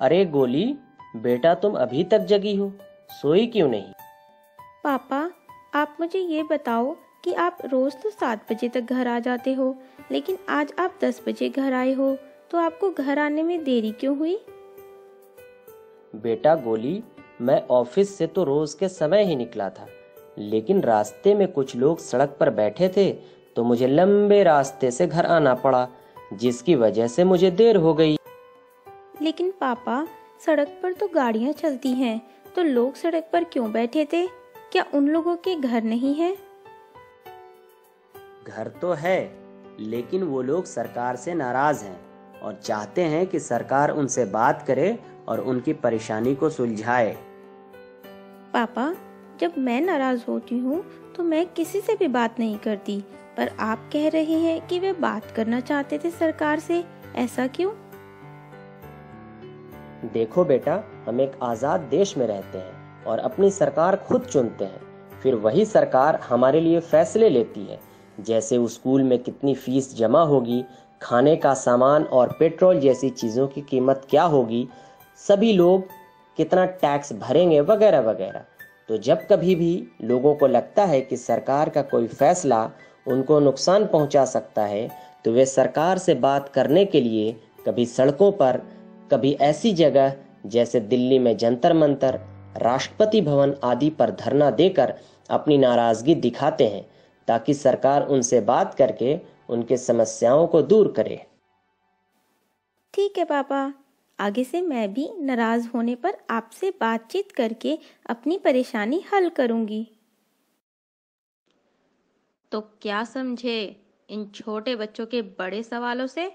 अरे गोली बेटा तुम अभी तक जगी हो सोई क्यों नहीं? पापा आप मुझे ये बताओ कि आप रोज तो सात बजे तक घर आ जाते हो लेकिन आज आप दस बजे घर आए हो तो आपको घर आने में देरी क्यों हुई? बेटा गोली मैं ऑफ़िस से तो रोज के समय ही निकला था लेकिन रास्ते में कुछ लोग सड़क पर बैठे थे तो मुझे लंबे रास्ते से घर आना पड़ा जिसकी वजह से मुझे देर हो गई। लेकिन पापा सड़क पर तो गाड़ियाँ चलती हैं तो लोग सड़क पर क्यों बैठे थे? क्या उन लोगों के घर नहीं है? घर तो है लेकिन वो लोग सरकार से नाराज़ हैं और चाहते हैं कि सरकार उनसे बात करे और उनकी परेशानी को सुलझाए। पापा जब मैं नाराज़ होती हूँ तो मैं किसी से भी बात नहीं करती पर आप कह रहे हैं कि वे बात करना चाहते थे सरकार से ऐसा क्यों? देखो बेटा, हम एक आज़ाद देश में रहते हैं और अपनी सरकार खुद चुनते हैं। फिर वही सरकार हमारे लिए फैसले लेती है। जैसे स्कूल में कितनी फ़ीस जमा होगी, खाने का सामान और पेट्रोल जैसी चीज़ों की कीमत क्या होगी, सभी लोग कितना टैक्स भरेंगे वगैरह वगैरह। तो जब कभी भी लोगों को लगता है कि सरकार का कोई फैसला उनको नुकसान पहुँचा सकता है तो वे सरकार से बात करने के लिए कभी सड़कों पर कभी ऐसी जगह जैसे दिल्ली में जंतर मंतर राष्ट्रपति भवन आदि पर धरना देकर अपनी नाराज़गी दिखाते हैं ताकि सरकार उनसे बात करके उनके समस्याओं को दूर करे। ठीक है पापा आगे से मैं भी नाराज़ होने पर आपसे बातचीत करके अपनी परेशानी हल करूँगी। तो क्या समझे इन छोटे बच्चों के बड़े सवालों से?